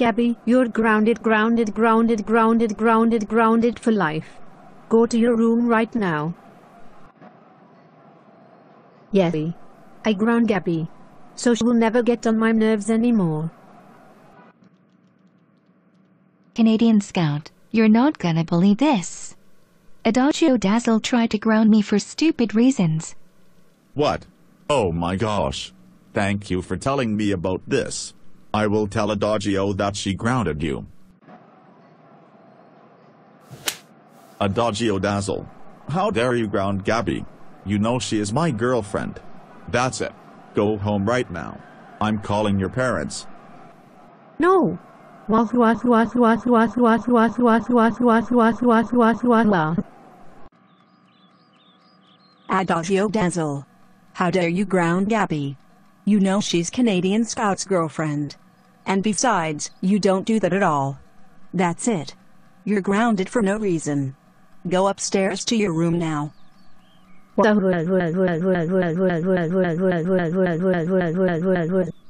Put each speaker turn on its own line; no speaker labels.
Gaby, you're grounded, grounded, grounded, grounded, grounded, grounded for life. Go to your room right now. Yeti. I ground Gaby. So she will never get on my nerves anymore.
Canadian Scout, you're not gonna believe this. Adagio Dazzle tried to ground me for stupid reasons.
What? Oh my gosh. Thank you for telling me about this. I will tell Adagio that she grounded you. Adagio Dazzle. How dare you ground Gaby? You know she is my girlfriend. That's it. Go home right now. I'm calling your parents.
No.
Adagio Dazzle. How dare you ground Gaby? You know she's Canadian Scout's girlfriend. And besides, you don't do that at all. That's it. You're grounded for no reason. Go upstairs to your room now.